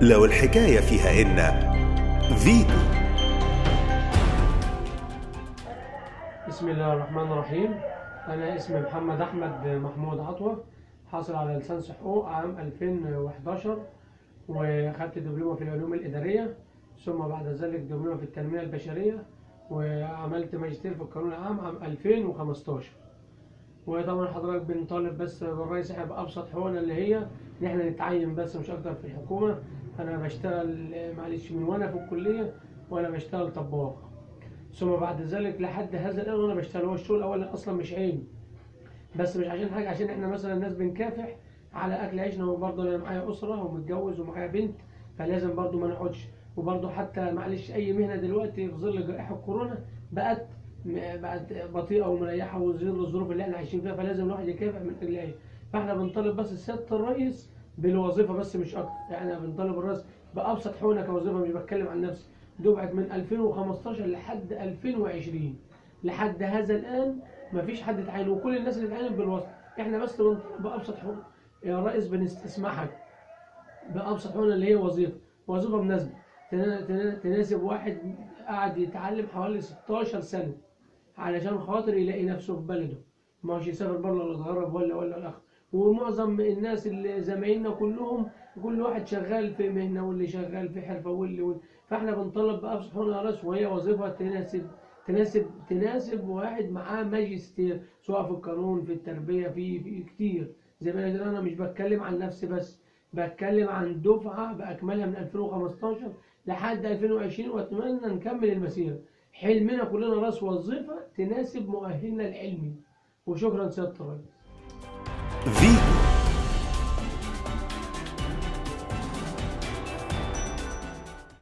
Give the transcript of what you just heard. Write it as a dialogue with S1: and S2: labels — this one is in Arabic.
S1: لو الحكاية فيها إن فيتو
S2: بسم الله الرحمن الرحيم. أنا اسمي محمد أحمد محمود عطوة. حاصل على لسانس حقوق عام 2011 وخدت دبلومة في العلوم الإدارية ثم بعد ذلك دبلومة في التنمية البشرية وعملت ماجستير في القانون العام عام 2015 وطبعا حضرتك بنطالب بس بالرئيس يحب أبسط حقوقنا اللي هي إن إحنا نتعين بس مش أكتر في الحكومة. أنا بشتغل معلش من وأنا في الكلية وأنا بشتغل طباخ. ثم بعد ذلك لحد هذا الآن وأنا بشتغل. هو الشغل اولا أصلا مش عيب بس مش عشان حاجة عشان إحنا مثلا الناس بنكافح على أكل عيشنا وبرضه أنا معايا أسرة ومتجوز ومعايا بنت فلازم برضه ما نقعدش. وبرضه حتى معلش أي مهنة دلوقتي في ظل جائحة كورونا بقت بقت بطيئة ومريحة وظل الظروف اللي إحنا عايشين فيها فلازم الواحد يكافح من أجل إيه فإحنا بنطالب بس سياده الرئيس بالوظيفة بس مش أكتر. يعني بنطالب الرئيس بأبسط حقوقنا كوظيفة مش بتكلم عن نفسي. دفعه من 2015 لحد 2020 لحد هذا الآن مفيش حد اتعين وكل الناس اللي اتعينت بالوظيفه إحنا بس بأبسط حقوق يا ريس بنستسمحك بأبسط حقوقنا اللي هي وظيفة. وظيفة مناسبة. تناسب واحد قاعد يتعلم حوالي 16 سنة علشان خاطر يلاقي نفسه في بلده. ما هوش يسافر بره ولا يتغرب ولا ولا الآخر ومعظم الناس اللي زمايلنا كلهم كل واحد شغال في مهنة واللي شغال في حرفة واللي, فإحنا بنطلب حقوقنا راس وهي وظيفة تناسب تناسب تناسب واحد معاه ماجستير سواء في القانون في التربية في في كتير. زي ما أنا مش بتكلم عن نفسي بس بتكلم عن دفعة بأكملها من 2015 لحد 2020 وأتمنى نكمل المسيرة. حلمنا كلنا راس وظيفة تناسب مؤهلنا العلمي. وشكرا سيادة الرئيس.
S1: فيتو